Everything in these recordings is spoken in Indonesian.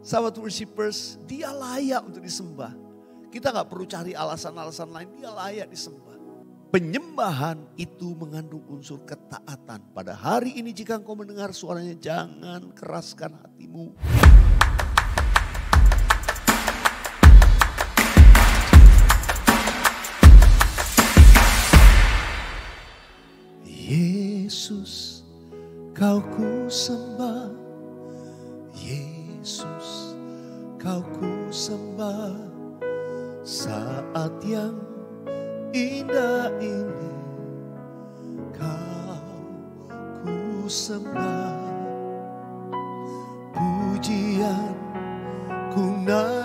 Sahabat worshipers, dia layak untuk disembah. Kita nggak perlu cari alasan-alasan lain, dia layak disembah. Penyembahan itu mengandung unsur ketaatan. Pada hari ini jika engkau mendengar suaranya, jangan keraskan hatimu. Yesus, kau ku sembah. Kau ku sembah. Saat yang indah ini, kau ku sembah. Pujian ku naikkan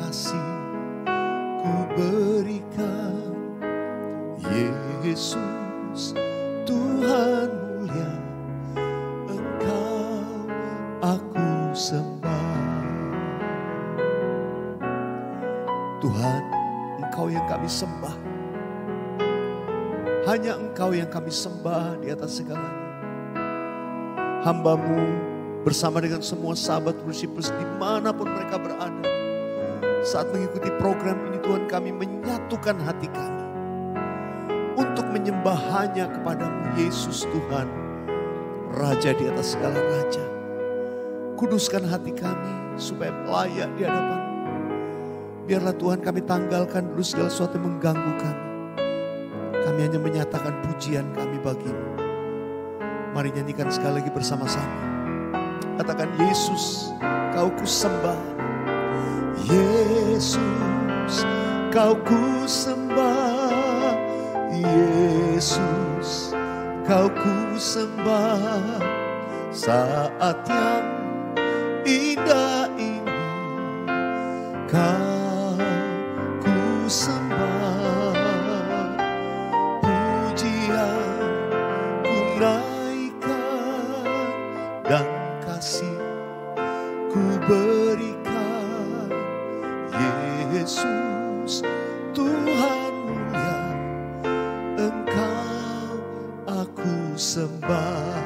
kasih ku berikan Yesus Tuhan mulia Engkau aku sembah Tuhan Engkau yang kami sembah hanya engkau yang kami sembah di atas segalanya. Hambamu bersama dengan semua sahabat worshipers di mana pun mereka berada. Saat mengikuti program ini Tuhan kami menyatukan hati kami. Untuk menyembah hanya kepadamu Yesus Tuhan. Raja di atas segala raja. Kuduskan hati kami supaya layak di hadapan. Biarlah Tuhan kami tanggalkan dulu segala sesuatu yang mengganggu kami. Kami hanya menyatakan pujian kami bagimu. Mari nyanyikan sekali lagi bersama-sama. Katakan Yesus, kau ku sembah. Yesus, kau ku sembah. Yesus, kau ku sembah. Saat yang indah ini, kau sembah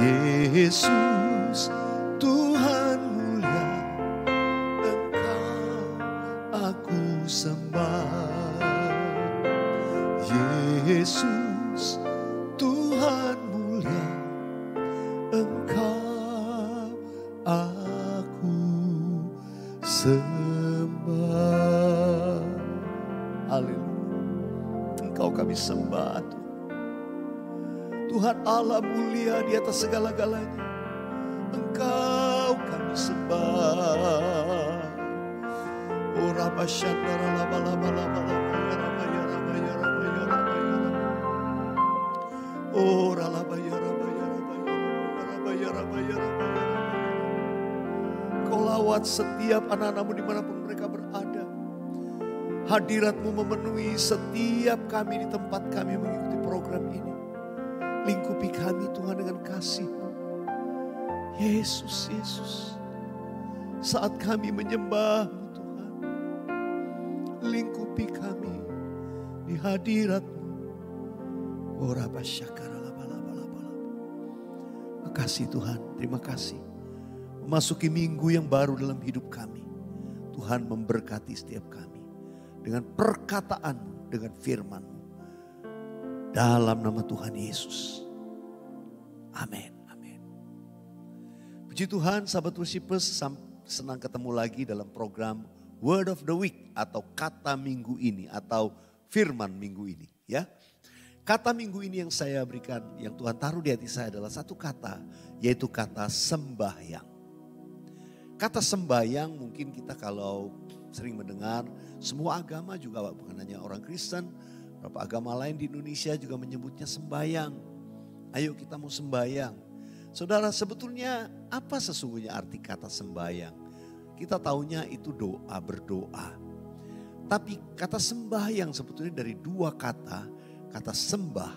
Yesus Tuhan mulia Engkau aku sembah. Yesus Tuhan mulia Engkau aku sembah. Haleluya. Engkau kami sembah Tuhan Tuhan Allah mulia di atas segala-galanya Engkau kami sembah Oh Rabba Shandara Laba Laba Laba Laba Ya Rabba Ya Rabba Ya Rabba Ya Rabba Ya Rabba Oh Ya Rabba Ya Rabba Ya Rabba Ya Rabba Ya Rabba Ya Rabba Ya Rabba Kau lawat setiap anak-anakmu di mana pun mereka berada Hadiratmu memenuhi setiap kami di tempat kami mengikuti program ini Lingkupi kami Tuhan dengan kasih-Mu Yesus, Yesus saat kami menyembah-Mu Tuhan. Lingkupi kami di hadirat-Mu. Ora basyakara laba laba laba. Makasih Tuhan, terima kasih. Memasuki minggu yang baru dalam hidup kami. Tuhan memberkati setiap kami. Dengan perkataan, dengan firman-Mu. Dalam nama Tuhan Yesus. Amin. Amin. Puji Tuhan sahabat worshipers senang ketemu lagi dalam program Word of the Week atau kata minggu ini atau firman minggu ini ya. Kata minggu ini yang saya berikan, yang Tuhan taruh di hati saya adalah satu kata, yaitu kata sembahyang. kata sembayang mungkin kita kalau sering mendengar semua agama juga bukan hanya orang Kristen, beberapa agama lain di Indonesia juga menyebutnya sembayang. Ayo kita mau sembayang. Saudara sebetulnya apa sesungguhnya arti kata sembayang? Kita taunya itu doa berdoa. Tapi kata sembahyang sebetulnya dari dua kata, kata sembah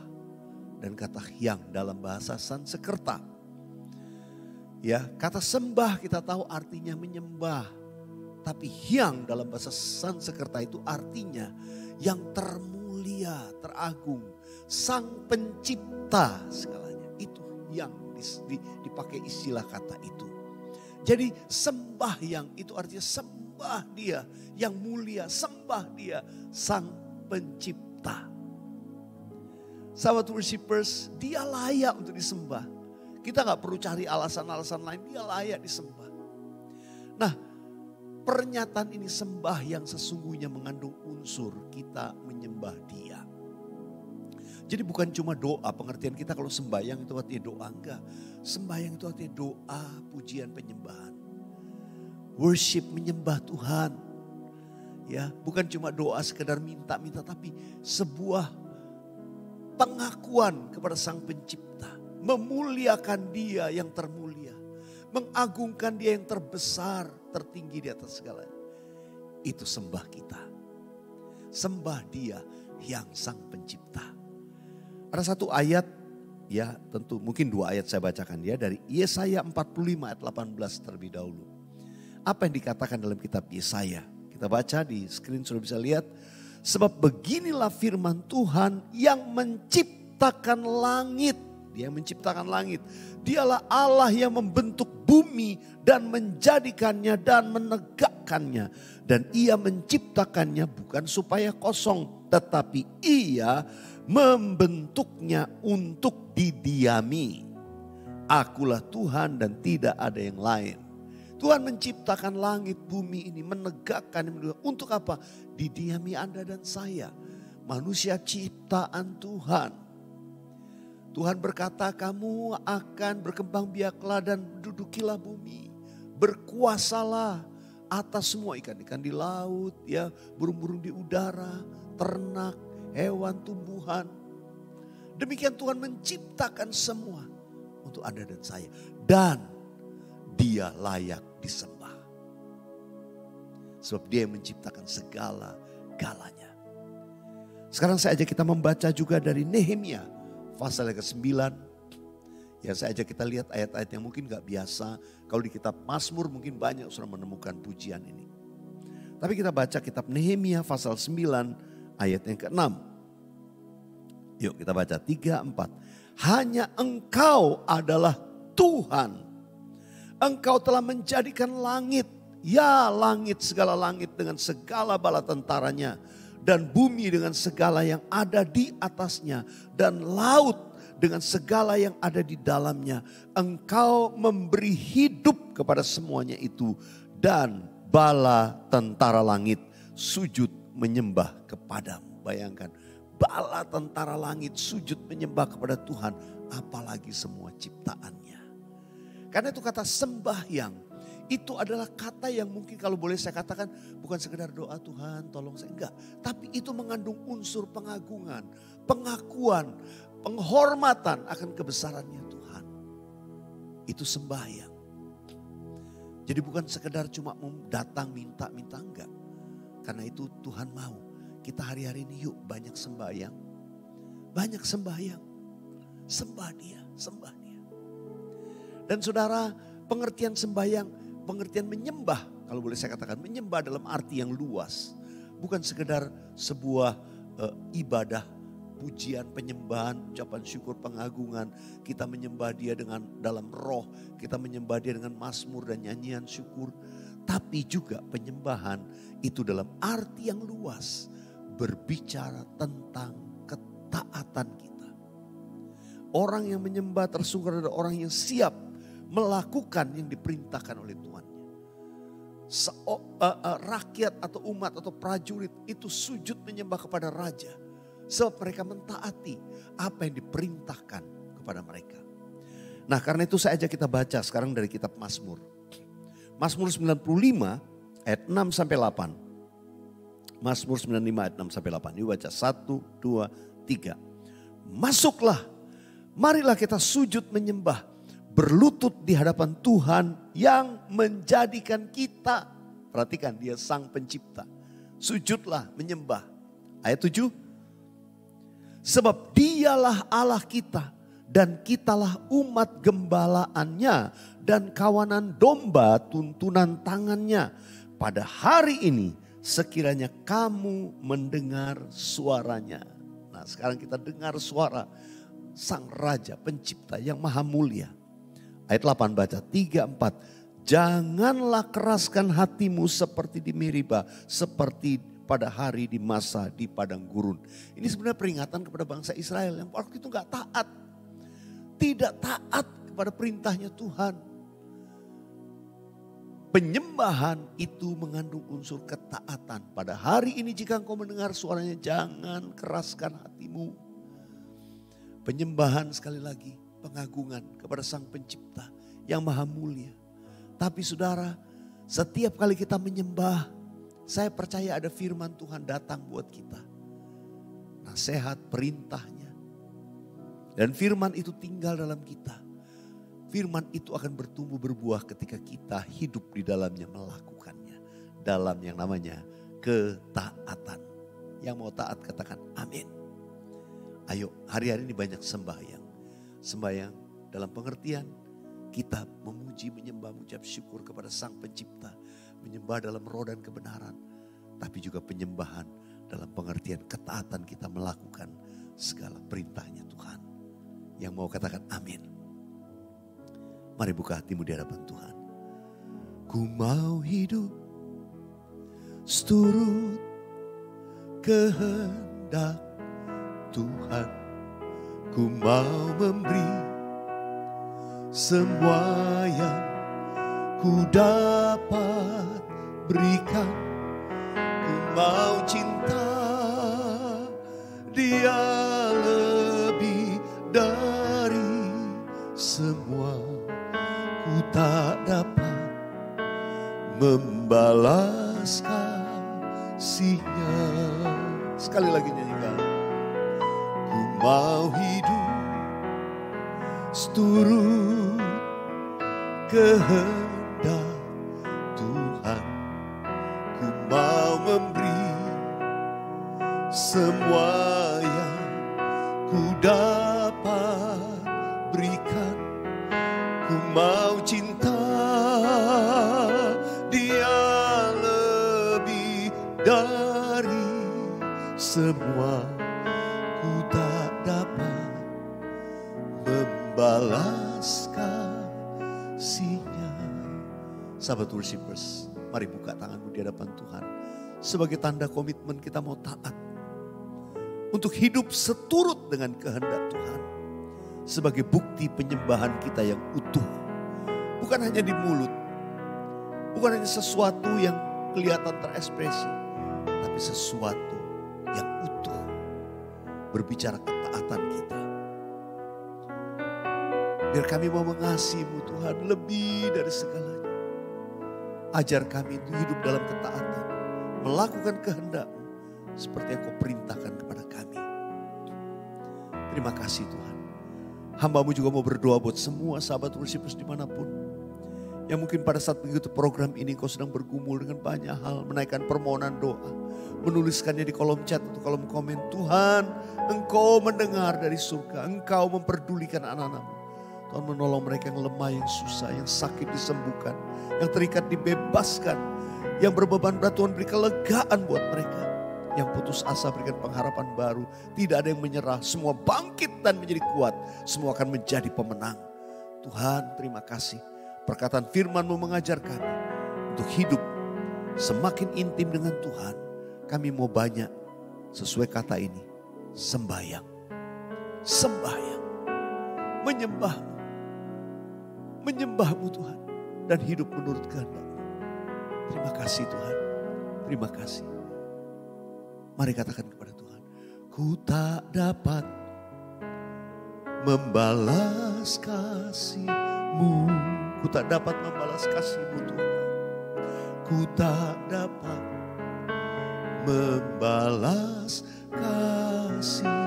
dan kata hyang dalam bahasa Sanskerta. Ya, kata sembah kita tahu artinya menyembah. Tapi hyang dalam bahasa Sanskerta itu artinya yang termulia, teragung, sang pencipta segalanya. Itu yang dipakai istilah kata itu. Jadi sembah yang itu artinya sembah dia yang mulia, sembah dia sang pencipta. Sahabat worshipers, dia layak untuk disembah. Kita nggak perlu cari alasan-alasan lain, dia layak disembah. Nah, pernyataan ini sembah yang sesungguhnya mengandung unsur kita menyembah dia. Jadi bukan cuma doa, pengertian kita kalau sembahyang itu artinya doa, enggak. Sembahyang itu artinya doa, pujian, penyembahan. Worship, menyembah Tuhan ya bukan cuma doa sekedar minta-minta tapi sebuah pengakuan kepada sang pencipta memuliakan dia yang termulia mengagungkan dia yang terbesar tertinggi di atas segalanya. Itu sembah kita. Sembah dia yang sang pencipta. Ada satu ayat ya tentu mungkin dua ayat saya bacakan dia dari Yesaya 45 ayat 18 terlebih dahulu. Apa yang dikatakan dalam kitab Yesaya? Kita baca di screen sudah bisa lihat. Sebab beginilah firman Tuhan yang menciptakan langit. Dia menciptakan langit. Dialah Allah yang membentuk bumi dan menjadikannya dan menegakkannya. Dan ia menciptakannya bukan supaya kosong. Tetapi ia membentuknya untuk didiami. Akulah Tuhan dan tidak ada yang lain. Tuhan menciptakan langit bumi ini, menegakkan untuk apa? Didiami Anda dan saya. Manusia ciptaan Tuhan. Tuhan berkata kamu akan berkembang biaklah dan dudukilah bumi. Berkuasalah atas semua ikan-ikan di laut, ya burung-burung di udara, ternak, hewan, tumbuhan. Demikian Tuhan menciptakan semua untuk Anda dan saya. Dan dia layak disembah. Sebab dia yang menciptakan segala galanya. Sekarang saya ajak kita membaca juga dari Nehemia pasal yang ke-9. Ya saya ajak kita lihat ayat-ayat yang mungkin gak biasa. Kalau di kitab Mazmur mungkin banyak sudah menemukan pujian ini. Tapi kita baca kitab Nehemia pasal 9 ayat yang ke-6. Yuk kita baca 3, 4. Hanya engkau adalah Tuhan Engkau telah menjadikan langit, ya langit segala langit dengan segala bala tentaranya. Dan bumi dengan segala yang ada di atasnya. Dan laut dengan segala yang ada di dalamnya. Engkau memberi hidup kepada semuanya itu. Dan bala tentara langit sujud menyembah kepadamu. Bayangkan, bala tentara langit sujud menyembah kepada Tuhan. Apalagi semua ciptaan karena itu kata sembahyang. Itu adalah kata yang mungkin kalau boleh saya katakan bukan sekedar doa Tuhan tolong saya. Enggak. Tapi itu mengandung unsur pengagungan, pengakuan, penghormatan akan kebesarannya Tuhan. Itu sembahyang. Jadi bukan sekedar cuma datang minta-minta enggak. Karena itu Tuhan mau kita hari-hari ini yuk banyak sembahyang. Banyak sembahyang. Sembah dia, sembah dia. Dan saudara, pengertian sembahyang, pengertian menyembah, kalau boleh saya katakan menyembah dalam arti yang luas. Bukan sekedar sebuah uh, ibadah, pujian, penyembahan, ucapan syukur, pengagungan. Kita menyembah dia dengan dalam roh, kita menyembah dia dengan mazmur dan nyanyian syukur. Tapi juga penyembahan itu dalam arti yang luas. Berbicara tentang ketaatan kita. Orang yang menyembah tersungkur adalah orang yang siap melakukan yang diperintahkan oleh Tuhan. Uh, uh, rakyat atau umat atau prajurit itu sujud menyembah kepada raja. Sebab mereka mentaati apa yang diperintahkan kepada mereka. Nah karena itu saya ajak kita baca sekarang dari kitab Mazmur. Mazmur 95 ayat 6 sampai 8. Mazmur 95 ayat 6 sampai 8. Yuk baca 1, 2, 3. Masuklah, marilah kita sujud menyembah. Berlutut di hadapan Tuhan yang menjadikan kita. Perhatikan dia sang pencipta. Sujudlah menyembah. Ayat 7. Sebab dialah Allah kita dan kitalah umat gembalaannya dan kawanan domba tuntunan tangannya. Pada hari ini sekiranya kamu mendengar suaranya. Nah sekarang kita dengar suara sang raja pencipta yang maha mulia. Ayat 8 baca 3 4. Janganlah keraskan hatimu seperti di Meriba, seperti pada hari di masa di padang gurun. Ini sebenarnya peringatan kepada bangsa Israel yang waktu itu nggak taat. Tidak taat kepada perintahnya Tuhan Penyembahan itu mengandung unsur ketaatan. Pada hari ini jika engkau mendengar suaranya jangan keraskan hatimu. Penyembahan sekali lagi pengagungan kepada sang pencipta yang maha mulia. Tapi saudara setiap kali kita menyembah saya percaya ada firman Tuhan datang buat kita. Nasihat perintahnya. Dan firman itu tinggal dalam kita firman itu akan bertumbuh berbuah ketika kita hidup di dalamnya melakukannya. Dalam yang namanya ketaatan. Yang mau taat katakan amin. Ayo hari-hari ini banyak sembahyang. Sembahyang dalam pengertian kita memuji, menyembah, mengucap syukur kepada sang pencipta. Menyembah dalam roh dan kebenaran. Tapi juga penyembahan dalam pengertian ketaatan kita melakukan segala perintahnya Tuhan. Yang mau katakan amin. Mari buka hatimu di hadapan Tuhan. Ku mau hidup seturut kehendak Tuhan. Ku mau memberi semua yang ku dapat berikan. Ku mau cinta dia lebih dari semua ku tak dapat membalas kasihnya. Sekali lagi nyanyikan. Ku mau hidup seturut kehendak Tuhan. Ku mau memberi semua yang ku dapat berikan. Ku mau cinta dia lebih dari semua Sahabat worshipers, mari buka tanganmu di hadapan Tuhan. Sebagai tanda komitmen kita mau taat. Untuk hidup seturut dengan kehendak Tuhan. Sebagai bukti penyembahan kita yang utuh Bukan hanya di mulut. Bukan hanya sesuatu yang kelihatan terekspresi. Tapi sesuatu yang utuh. Berbicara ketaatan kita. Biar kami mau mengasihimu Tuhan lebih dari segalanya. Ajar kami itu hidup dalam ketaatan. Melakukan kehendakmu seperti yang kau perintahkan kepada kami. Terima kasih Tuhan. Hambamu juga mau berdoa buat semua sahabat worshipers di mana pun yang mungkin pada saat mengikuti program ini kau sedang bergumul dengan banyak hal. Menaikkan permohonan doa. Menuliskannya di kolom chat atau kolom komen. Tuhan engkau mendengar dari surga. Engkau memperdulikan anak-anakmu. Tuhan menolong mereka yang lemah, yang susah, yang sakit disembuhkan. Yang terikat dibebaskan. Yang berbeban berat Tuhan beri kelegaan buat mereka. Yang putus asa berikan pengharapan baru. Tidak ada yang menyerah. Semua bangkit dan menjadi kuat. Semua akan menjadi pemenang. Tuhan terima kasih Perkataan firman-Mu mengajar kami untuk hidup semakin intim dengan Tuhan. Kami mau banyak sesuai kata ini. Sembayang. Sembayang. Menyembahmu. Menyembahmu Tuhan. Dan hidup menurut kehendak Terima kasih Tuhan. Terima kasih. Mari katakan kepada Tuhan. Ku tak dapat membalas kasihmu Ku tak dapat membalas kasihmu Tuhan. ku tak dapat membalas kasihmu.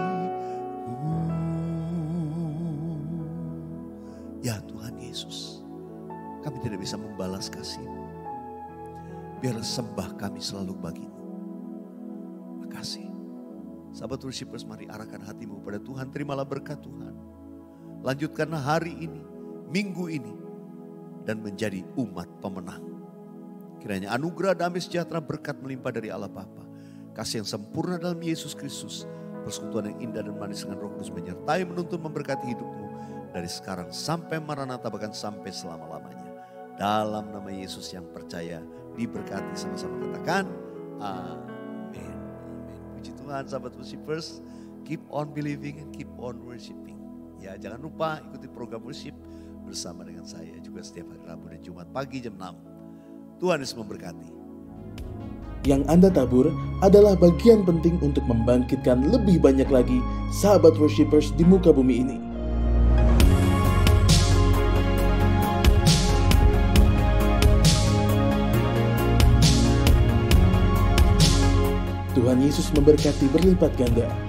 Tidak bisa membalas kasihmu. Biar sembah kami selalu bagimu. Makasih. Sahabat worshipers mari arahkan hatimu pada Tuhan. Terimalah berkat Tuhan. Lanjutkanlah hari ini, minggu ini. Dan menjadi umat pemenang. Kiranya anugerah damai sejahtera berkat melimpah dari Allah Bapa. Kasih yang sempurna dalam Yesus Kristus. Persekutuan yang indah dan manis dengan roh kudus menyertai menuntun memberkati hidupmu. Dari sekarang sampai Maranatha bahkan sampai selama-lamanya. Dalam nama Yesus yang percaya diberkati sama-sama katakan amin. Amin. Puji Tuhan sahabat worshipers. Keep on believing and keep on worshiping. Ya jangan lupa ikuti program worship bersama dengan saya juga setiap hari Rabu dan Jumat pagi jam 6. Tuhan Yesus memberkati. Yang Anda tabur adalah bagian penting untuk membangkitkan lebih banyak lagi sahabat worshipers di muka bumi ini. Tuhan Yesus memberkati berlipat ganda.